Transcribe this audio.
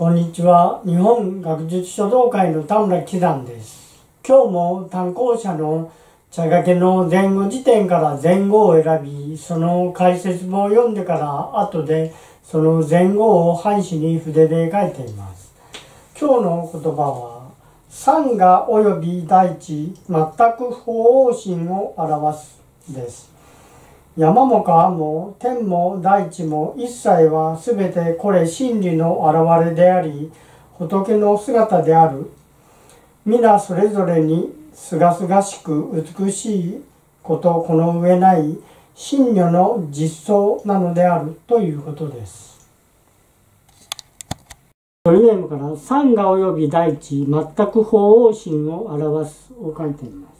こんにちは。日本学術書道会の田村喜山です。今日も単行者の茶掛けの前後辞典から前後を選び、その解説文を読んでから後でその前後を半紙に筆で書いています。今日の言葉は、山河及び大地、全く不法王心を表すです。山も川も天も大地も一切はすべてこれ真理の現れであり仏の姿である皆それぞれにすがすがしく美しいことこの上ない真如の実相なのであるということです。トリネームから山河及び大地全く法王心を表すを書いています。